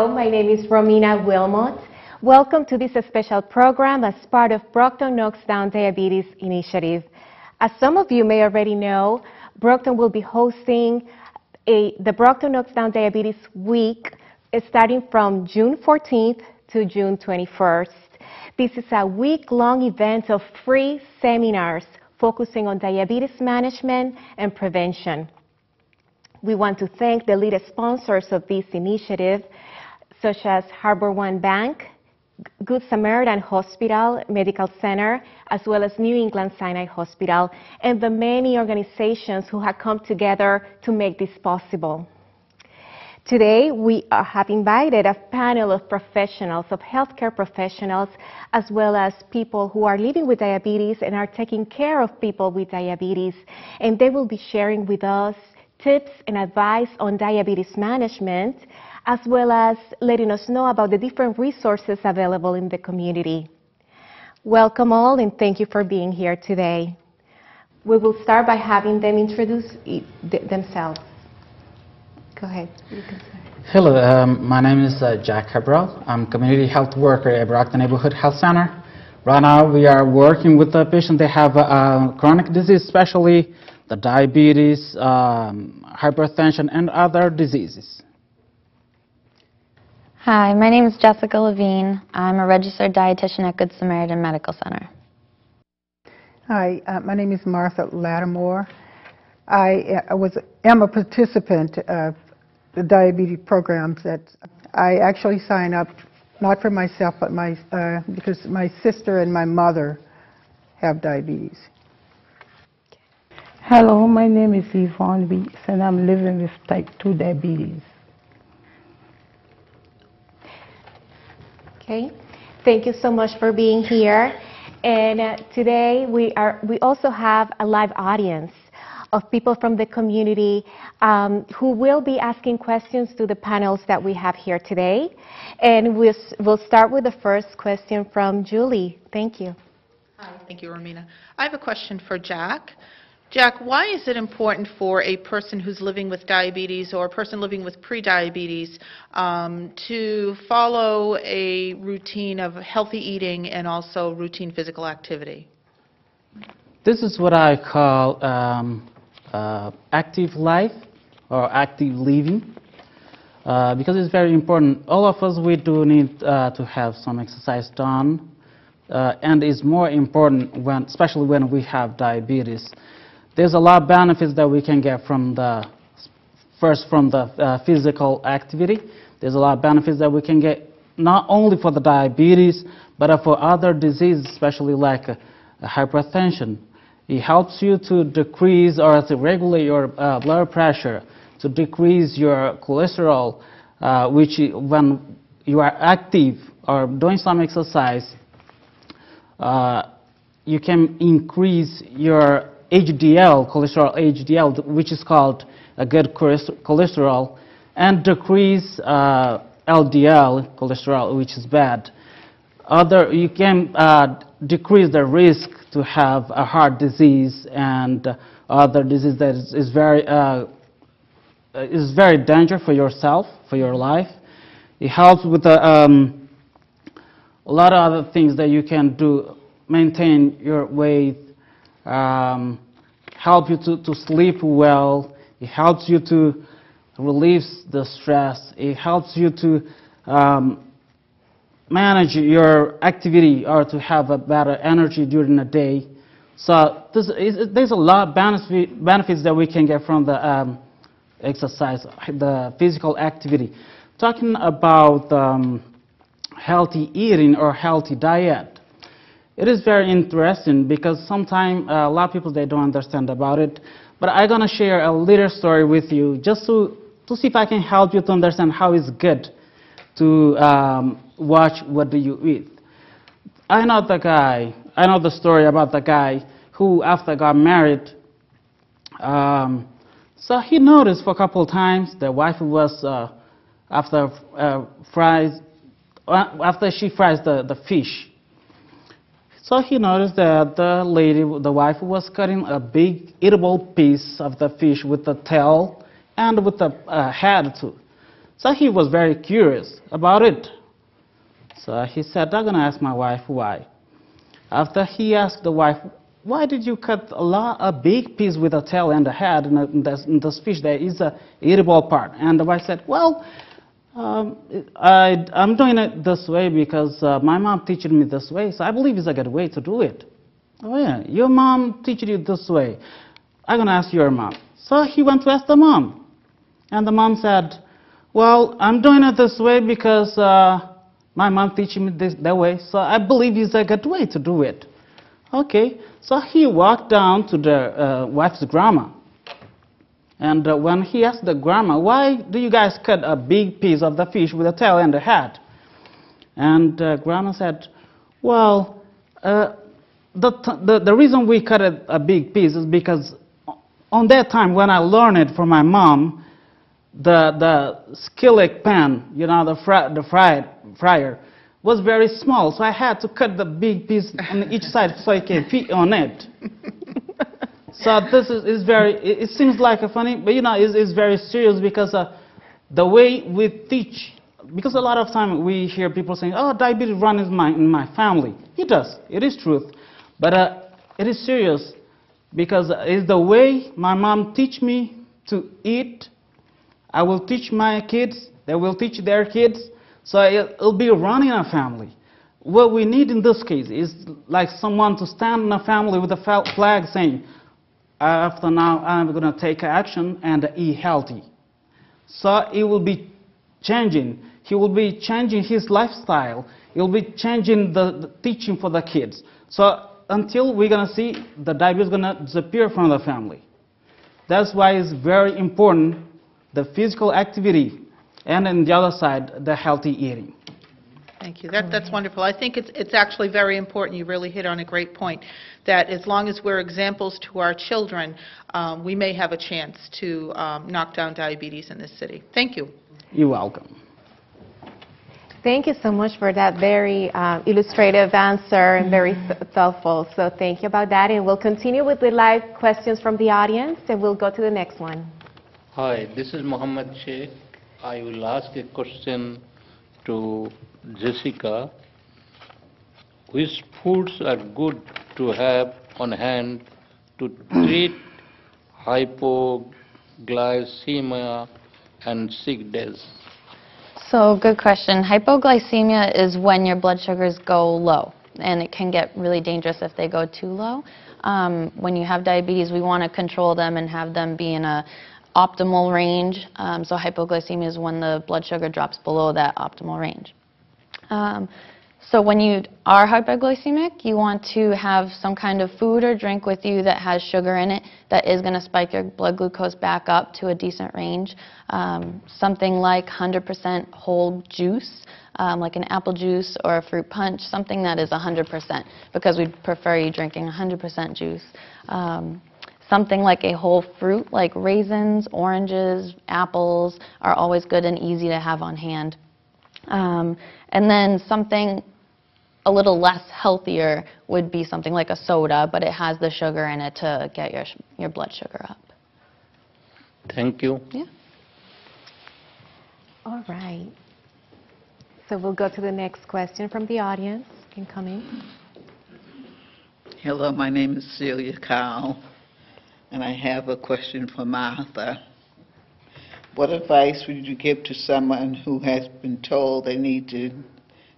Hello, my name is Romina Wilmot. Welcome to this special program as part of Brockton Knocks Down Diabetes Initiative. As some of you may already know, Brockton will be hosting a, the Brockton Knocks Down Diabetes Week eh, starting from June 14th to June 21st. This is a week-long event of free seminars focusing on diabetes management and prevention. We want to thank the lead sponsors of this initiative, such as Harbor One Bank, Good Samaritan Hospital Medical Center, as well as New England Sinai Hospital, and the many organizations who have come together to make this possible. Today, we have invited a panel of professionals, of healthcare professionals, as well as people who are living with diabetes and are taking care of people with diabetes. And they will be sharing with us tips and advice on diabetes management, as well as letting us know about the different resources available in the community. Welcome all and thank you for being here today. We will start by having them introduce themselves. Go ahead. Hello, um, my name is uh, Jack Cabral. I'm community health worker at Brockton Neighborhood Health Center. Right now we are working with the patient. They have a, chronic disease, especially the diabetes, um, hypertension, and other diseases. Hi, my name is Jessica Levine. I'm a registered dietitian at Good Samaritan Medical Center. Hi, uh, my name is Martha Lattimore. I uh, was am a participant of the diabetes programs that I actually sign up not for myself but my uh, because my sister and my mother have diabetes. Hello, my name is Yvonne Weeks and I'm living with type 2 diabetes. Okay, thank you so much for being here. And uh, today we, are, we also have a live audience of people from the community um, who will be asking questions to the panels that we have here today. And we'll, we'll start with the first question from Julie. Thank you. Hi, thank you, Romina. I have a question for Jack. Jack, why is it important for a person who's living with diabetes or a person living with prediabetes um, to follow a routine of healthy eating and also routine physical activity? This is what I call um, uh, active life or active living. Uh, because it's very important. All of us, we do need uh, to have some exercise done. Uh, and it's more important, when, especially when we have diabetes. There's a lot of benefits that we can get from the, first from the uh, physical activity. There's a lot of benefits that we can get not only for the diabetes, but for other diseases, especially like uh, hypertension. It helps you to decrease or to regulate your uh, blood pressure, to decrease your cholesterol, uh, which when you are active or doing some exercise, uh, you can increase your HDL, cholesterol HDL, which is called a good cholesterol, and decrease uh, LDL cholesterol, which is bad. Other, you can uh, decrease the risk to have a heart disease and other disease that is, is very uh, is very dangerous for yourself, for your life. It helps with the, um, a lot of other things that you can do, maintain your weight, um, help you to, to sleep well. It helps you to relieve the stress. It helps you to um, manage your activity or to have a better energy during the day. So this is, there's a lot of benefit, benefits that we can get from the um, exercise, the physical activity. Talking about um, healthy eating or healthy diet. It is very interesting because sometimes uh, a lot of people they don't understand about it. But I'm gonna share a little story with you just to to see if I can help you to understand how it's good to um, watch what do you eat. I know the guy. I know the story about the guy who, after got married, um, so he noticed for a couple of times the wife was uh, after uh, fries uh, after she fries the, the fish so he noticed that the lady, the wife, was cutting a big eatable piece of the fish with the tail and with the uh, head too. So he was very curious about it. So he said, I'm going to ask my wife why. After he asked the wife, why did you cut a, lot, a big piece with a tail and a head, in this, in this fish there is a eatable part? And the wife said, well, um, I, I'm doing it this way because uh, my mom teach me this way, so I believe it's a good way to do it. Oh yeah, your mom teach you this way. I'm gonna ask your mom. So he went to ask the mom, and the mom said, "Well, I'm doing it this way because uh, my mom teach me this that way, so I believe it's a good way to do it." Okay, so he walked down to the uh, wife's grandma, and uh, when he asked the grandma, "Why do you guys cut a big piece of the fish with the tail and the head?" and uh, grandma said, "Well." Uh, the, the, the reason we cut a, a big piece is because on that time when I learned it from my mom, the, the skillet pan, you know, the, fry, the fryer, was very small. So I had to cut the big piece on each side so I can fit on it. so this is, is very, it, it seems like a funny, but you know, it's, it's very serious because uh, the way we teach because a lot of time we hear people saying, oh, diabetes runs in my, in my family. It does. It is truth. But uh, it is serious because it's the way my mom teach me to eat. I will teach my kids. They will teach their kids. So it, it'll be running a family. What we need in this case is like someone to stand in a family with a flag saying, after now I'm going to take action and eat healthy. So it will be changing. He will be changing his lifestyle. He will be changing the, the teaching for the kids. So until we're going to see the diabetes going to disappear from the family. That's why it's very important the physical activity and on the other side the healthy eating. Thank you. That, that's wonderful. I think it's, it's actually very important. You really hit on a great point, that as long as we're examples to our children, um, we may have a chance to um, knock down diabetes in this city. Thank you. You're welcome. Thank you so much for that very uh, illustrative answer and very th- thoughtful. So thank you about that. And we'll continue with the live questions from the audience, and we'll go to the next one. Hi, this is Mohammed Sheikh. I will ask a question to Jessica. Which foods are good to have on hand to treat hypoglycemia and sick days? So, good question. Hypoglycemia is when your blood sugars go low, and it can get really dangerous if they go too low. Um, when you have diabetes, we want to control them and have them be in a optimal range. Um, so, hypoglycemia is when the blood sugar drops below that optimal range. Um, so when you are hypoglycemic, you want to have some kind of food or drink with you that has sugar in it that is going to spike your blood glucose back up to a decent range. Um, something like 100% whole juice, um, like an apple juice or a fruit punch, something that is 100%, because we'd prefer you drinking 100% juice. Um, something like a whole fruit, like raisins, oranges, apples, are always good and easy to have on hand. Um, and then something a little less healthier would be something like a soda, but it has the sugar in it to get your, your blood sugar up. Thank you. Yeah. All right. So we'll go to the next question from the audience. You can come in. Hello, my name is Celia Kyle, and I have a question for Martha. What advice would you give to someone who has been told they need to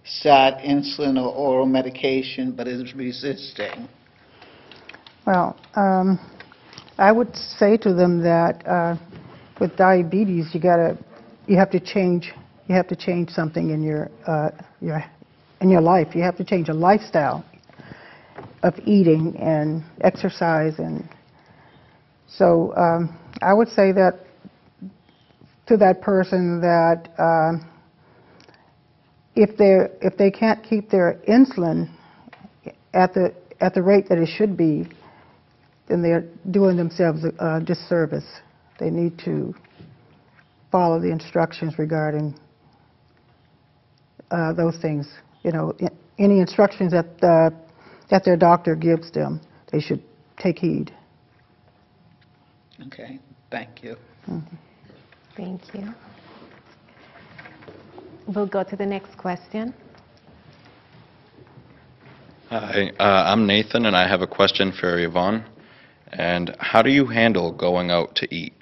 start insulin or oral medication but is resisting? Well, um, I would say to them that uh, with diabetes, you gotta, you have to change, you have to change something in your, uh, your, in your life. You have to change a lifestyle of eating and exercise, and so um, I would say that to that person that uh, if they if they can't keep their insulin at the at the rate that it should be, then they're doing themselves a, a disservice. They need to follow the instructions regarding uh, those things. You know, any instructions that uh, that their doctor gives them, they should take heed. Okay, thank you. Thank you. We'll go to the next question. Hi, uh, I'm Nathan, and I have a question for Yvonne. And how do you handle going out to eat?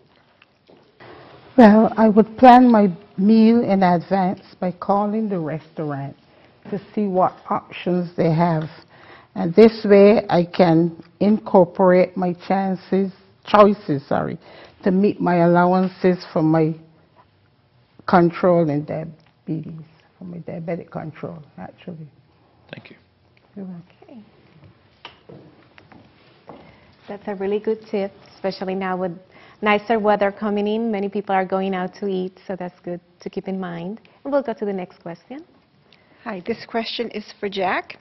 Well, I would plan my meal in advance by calling the restaurant to see what options they have. And this way I can incorporate my chances, choices, sorry, to meet my allowances for my control and diabetes, for my diabetic control, actually. Thank you. You're welcome. Okay. That's a really good tip, especially now with nicer weather coming in. Many people are going out to eat, so that's good to keep in mind. And we'll go to the next question. Hi, this question is for Jack.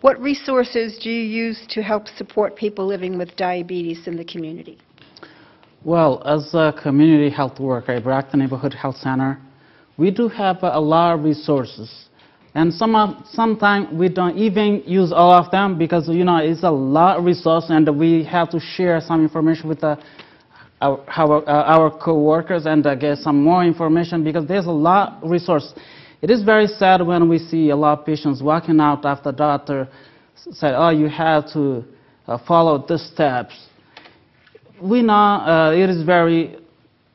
What resources do you use to help support people living with diabetes in the community? Well, as a community health worker at the Neighborhood Health Center, we do have a lot of resources. And some of, sometimes we don't even use all of them because, you know, it's a lot of resources and we have to share some information with the, our, our, uh, our co-workers and uh, get some more information because there's a lot of resource. It is very sad when we see a lot of patients walking out after doctor said, oh, you have to uh, follow the steps. We know uh, it is very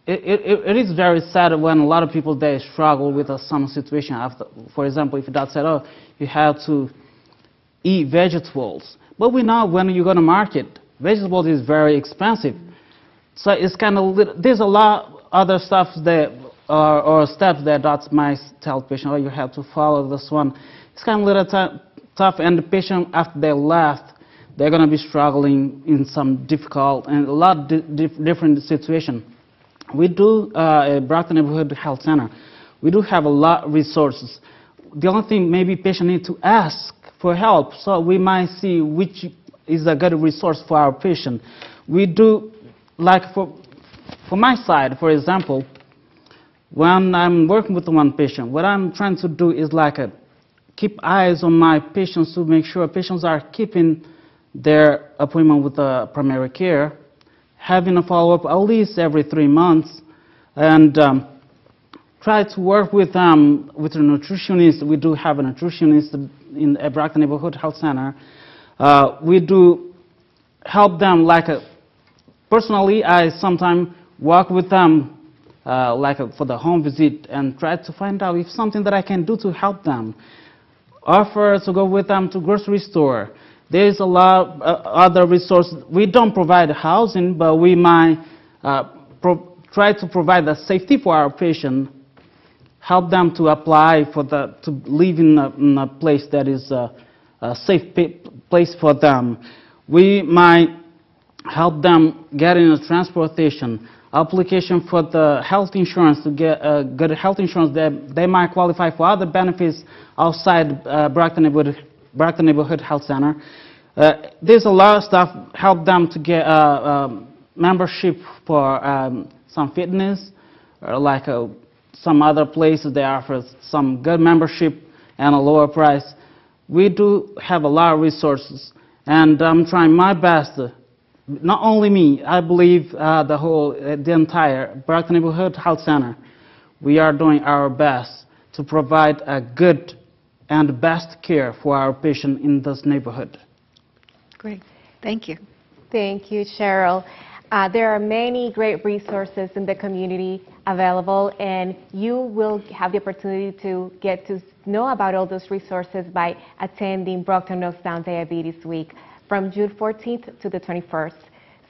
it, it, it is very sad when a lot of people they struggle with uh, some situation. After, for example, if doctor said, "Oh, you have to eat vegetables," but we know when you go to market, vegetables is very expensive. So it's kind of there's a lot other stuff that or, or steps that doctors might tell patient, "Oh, you have to follow this one." It's kind of a little tough, and the patient after they left, they're going to be struggling in some difficult and a lot di different situation we do, uh, at Brockton Neighborhood Health Center, we do have a lot of resources. The only thing maybe patient need to ask for help, so we might see which is a good resource for our patient. We do, like for, for my side, for example, when I'm working with one patient, what I'm trying to do is like a, keep eyes on my patients to make sure patients are keeping their appointment with the primary care having a follow-up at least every three months, and um, try to work with them, with a nutritionist. We do have a nutritionist in the Brockton Neighborhood Health Center. Uh, we do help them like a, personally, I sometimes work with them uh, like a, for the home visit and try to find out if something that I can do to help them. Offer to go with them to grocery store. There's a lot of uh, other resources. We don't provide housing, but we might uh, try to provide the safety for our patient, help them to apply for the, to live in a, in a place that is a, a safe place for them. We might help them get in a transportation, application for the health insurance to get uh, good health insurance that they might qualify for other benefits outside uh, neighborhood Neighborhood Health Center. Uh, there's a lot of stuff help them to get uh, um, membership for um, some fitness, or like uh, some other places they offer some good membership and a lower price. We do have a lot of resources, and I'm trying my best. Not only me, I believe uh, the whole, uh, the entire Brockton Neighborhood Health Center. We are doing our best to provide a good and best care for our patient in this neighborhood. Great. Thank you. Thank you, Cheryl. Uh, there are many great resources in the community available, and you will have the opportunity to get to know about all those resources by attending Brockton Knocks Down Diabetes Week from June 14th to the 21st.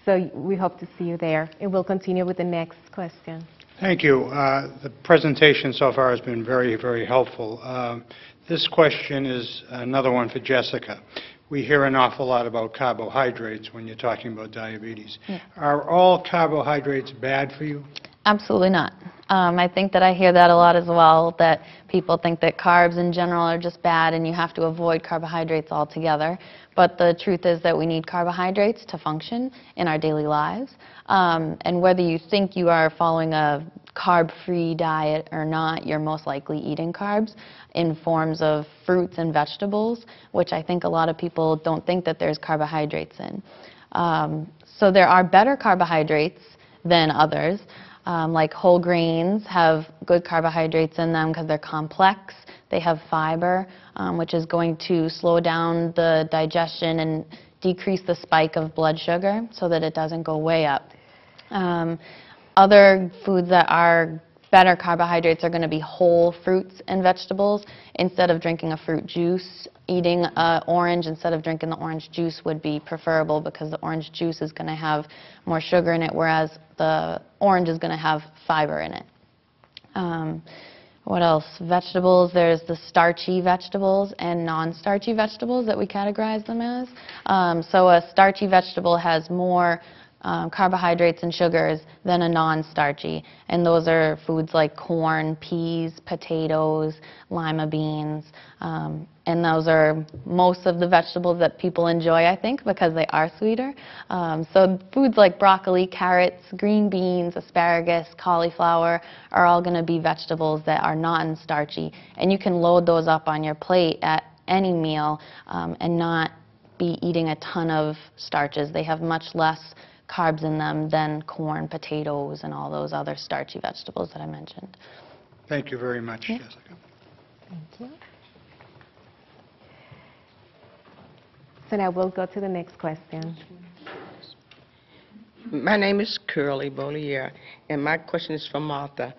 So we hope to see you there, and we'll continue with the next question. Thank you. Uh, the presentation so far has been very, very helpful. Uh, this question is another one for Jessica. We hear an awful lot about carbohydrates when you're talking about diabetes. Yeah. Are all carbohydrates bad for you? Absolutely not. Um, I think that I hear that a lot as well, that people think that carbs in general are just bad and you have to avoid carbohydrates altogether. But the truth is that we need carbohydrates to function in our daily lives. Um, and whether you think you are following a carb-free diet or not, you're most likely eating carbs in forms of fruits and vegetables, which I think a lot of people don't think that there's carbohydrates in. Um, so there are better carbohydrates than others. Um, like whole grains, have good carbohydrates in them because they're complex. They have fiber, um, which is going to slow down the digestion and decrease the spike of blood sugar so that it doesn't go way up. Um, other foods that are better carbohydrates are going to be whole fruits and vegetables. Instead of drinking a fruit juice, eating an orange instead of drinking the orange juice would be preferable because the orange juice is going to have more sugar in it, whereas the orange is going to have fiber in it. Um, what else? Vegetables, there's the starchy vegetables and non-starchy vegetables that we categorize them as. Um, so a starchy vegetable has more um, carbohydrates and sugars than a non-starchy. And those are foods like corn, peas, potatoes, lima beans. Um, and those are most of the vegetables that people enjoy, I think, because they are sweeter. Um, so foods like broccoli, carrots, green beans, asparagus, cauliflower are all going to be vegetables that are non-starchy. And you can load those up on your plate at any meal um, and not be eating a ton of starches. They have much less carbs in them than corn, potatoes, and all those other starchy vegetables that I mentioned. Thank you very much, Yeah. Jessica. Thank you. So now we'll go to the next question. My name is Curly Bollier, and my question is for Martha.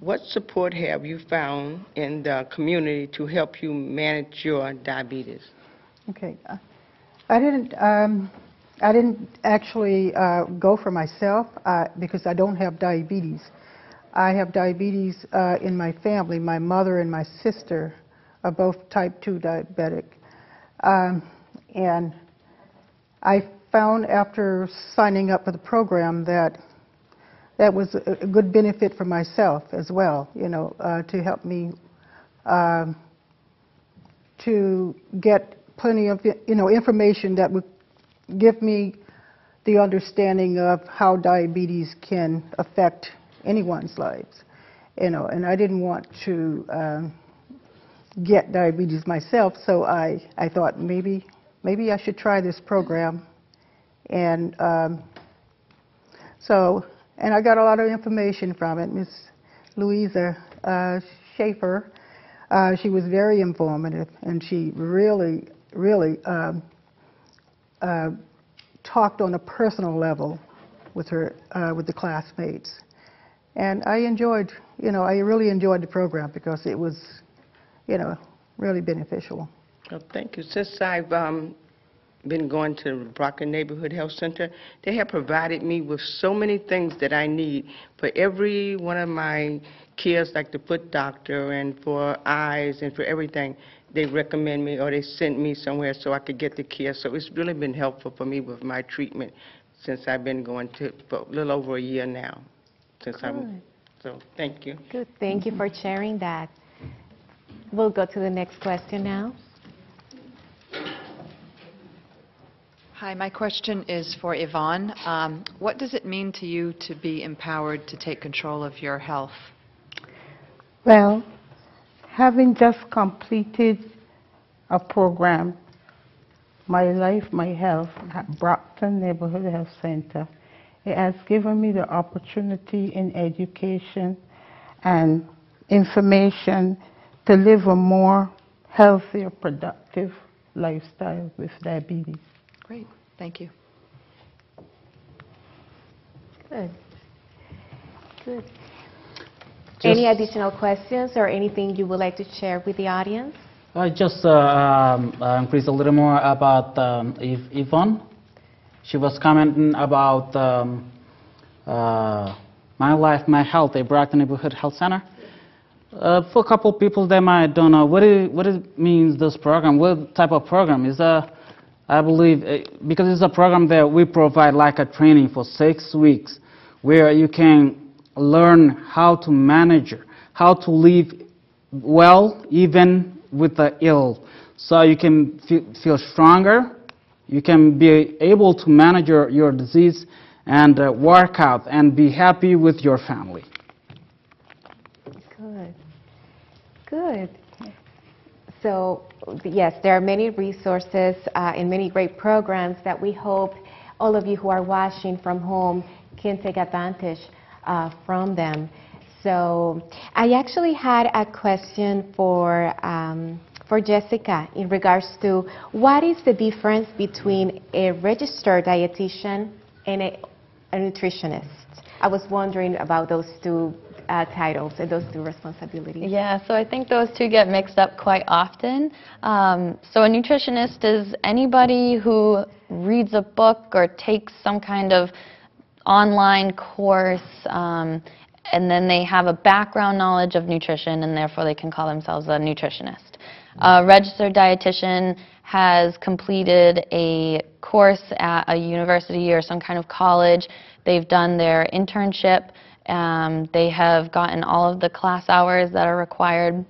What support have you found in the community to help you manage your diabetes? Okay. uh, I didn't, um, I didn't actually uh, go for myself uh, because I don't have diabetes. I have diabetes uh, in my family. My mother and my sister are both type 2 diabetic. Um, and I found after signing up for the program that that was a good benefit for myself as well, you know, uh, to help me um, to get plenty of, you know, information that would give me the understanding of how diabetes can affect anyone's lives. You know, and I didn't want to um, get diabetes myself, so I, I thought maybe, maybe I should try this program. And um, so, and I got a lot of information from it. Miss Louisa uh, Schaefer, uh, she was very informative, and she really, really um, uh, talked on a personal level with her, uh, with the classmates. And I enjoyed, you know, I really enjoyed the program because it was, you know, really beneficial. Oh, thank you. Since I've um, been going to the Brockton Neighborhood Health Center, they have provided me with so many things that I need for every one of my kids, like the foot doctor, and for eyes, and for everything. They recommend me or they send me somewhere so I could get the care. So it's really been helpful for me with my treatment since I've been going to for a little over a year now. Since I'm so thank you. Good. Thank you for sharing that. We'll go to the next question now. Hi, my question is for Yvonne. Um, What does it mean to you to be empowered to take control of your health? Well, having just completed a program, My Life, My Health, at Brockton Neighborhood Health Center, it has given me the opportunity in education and information to live a more healthier, productive lifestyle with diabetes. Great, thank you. Good. Good. Any additional questions or anything you would like to share with the audience? I just uh, um, uh, increase a little more about um, Yvonne. She was commenting about um, uh, My Life, My Health, a Brockton Neighborhood Health Center. Uh, for a couple people, they might don't know what it, what it means. This program, what type of program is a? I believe uh, because it's a program that we provide like a training for six weeks, where you can learn how to manage, how to live well even with the ill, so you can feel, stronger. You can be able to manage your, your disease and uh, work out and be happy with your family. Good. Good. So, yes, there are many resources uh, and many great programs that we hope all of you who are watching from home can take advantage uh, from them. So I actually had a question for, um, for Jessica in regards to what is the difference between a registered dietitian and a, a nutritionist? I was wondering about those two uh, titles and those two responsibilities. Yeah, so I think those two get mixed up quite often. Um, so a nutritionist is anybody who reads a book or takes some kind of online course um, and then they have a background knowledge of nutrition and therefore they can call themselves a nutritionist. A registered dietitian has completed a course at a university or some kind of college. They've done their internship. Um, they have gotten all of the class hours that are required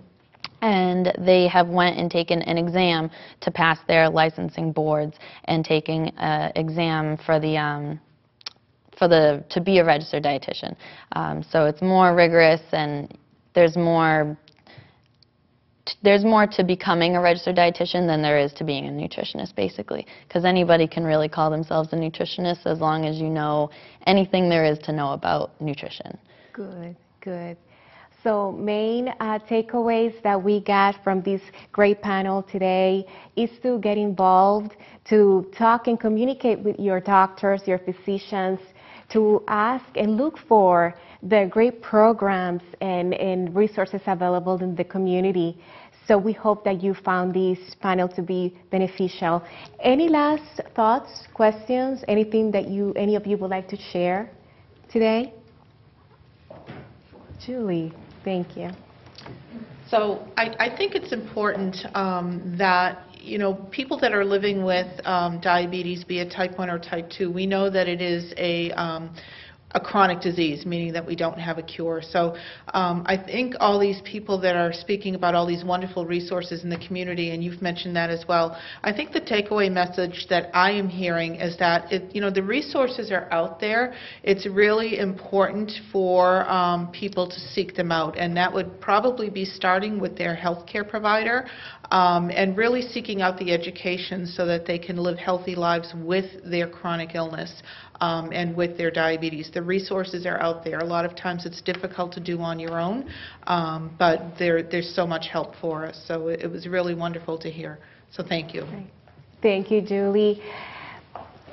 and they have went and taken an exam to pass their licensing boards and taking an exam for the um, for the to be a registered dietitian. Um, so it's more rigorous and there's more there's more to becoming a registered dietitian than there is to being a nutritionist basically because anybody can really call themselves a nutritionist as long as you know anything there is to know about nutrition. Good, good. So main uh, takeaways that we got from this great panel today is to get involved, to talk and communicate with your doctors, your physicians, to ask and look for the great programs and, and resources available in the community. So we hope that you found this panel to be beneficial. Any last thoughts, questions, anything that you, any of you would like to share today? Julie, thank you. So I, I think it's important um, that you know people that are living with um, diabetes, be it type 1 or type 2, we know that it is a um, a chronic disease, meaning that we don't have a cure. So um, I think all these people that are speaking about all these wonderful resources in the community, and you've mentioned that as well, I think the takeaway message that I am hearing is that it, you know the resources are out there. It's really important for um, people to seek them out, and that would probably be starting with their healthcare provider um, and really seeking out the education so that they can live healthy lives with their chronic illness um, and with their diabetes. The resources are out there. A lot of times it's difficult to do on your own, um, but there, there's so much help for us. So it, it was really wonderful to hear. So thank you. Thank you, Julie.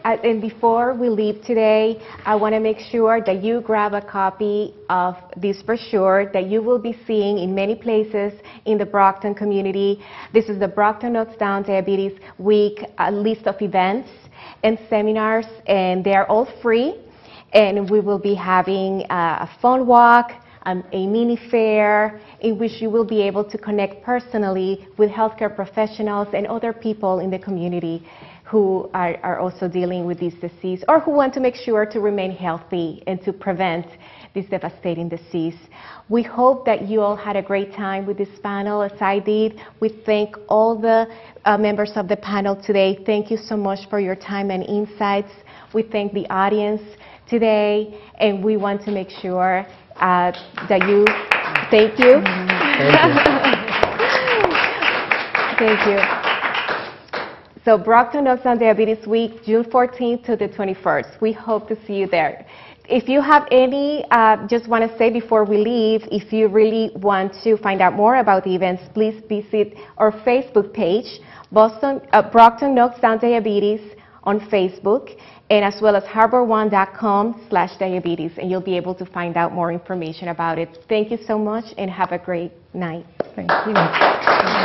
And before we leave today, I want to make sure that you grab a copy of this brochure that you will be seeing in many places in the Brockton community. This is the Brockton Knocks Down Diabetes Week list of events and seminars, and they're all free. And we will be having uh, a phone walk, um, a mini fair in which you will be able to connect personally with healthcare professionals and other people in the community who are, are also dealing with this disease or who want to make sure to remain healthy and to prevent this devastating disease. We hope that you all had a great time with this panel as I did. We thank all the uh, members of the panel today. Thank you so much for your time and insights. We thank the audience today and we want to make sure uh, that you, thank you. Thank you. thank you. So Brockton Down Diabetes Week, June 14th to the 21st. We hope to see you there. If you have any, uh, just want to say before we leave, if you really want to find out more about the events, please visit our Facebook page, Boston, uh, Brockton Down Diabetes on Facebook, and as well as harborone.com slash diabetes, and you'll be able to find out more information about it. Thank you so much, and have a great night. Thank you.